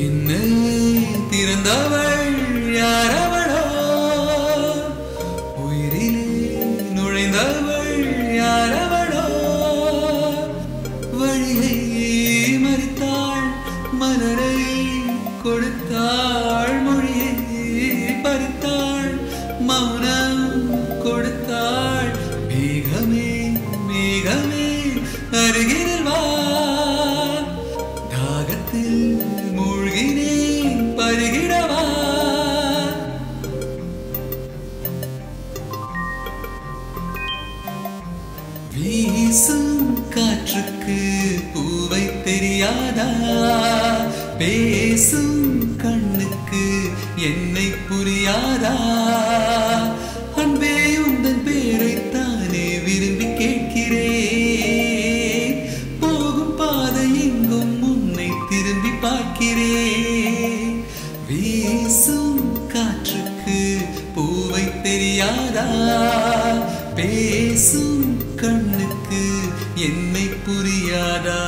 என்னை வந்தவள் யாரவளோ? உயிரிலே நுழைந்தவள் யாரவளோ? வழியை மறித்தாள் மலரை கொடுத்தாள் மொழியை பறித்தாள் மௌனம் கொடுத்தாள். மேகமே மேகமே அருகில் வா. மூழ்கினேன் வீசும் காற்றுக்கு பூவை தெரியாதா? பேசும் கண்ணுக்கு என்னை புரியாதா? அன்பே உந்தன் பேரைத்தானே விரும்பி கேட்கிறேன். போகும் பாதை எங்கும் உன்னை திரும்பி பார்க்கிறேன். தெரியாதா பேசும் கண்ணுக்கு என்னை புரியாதா?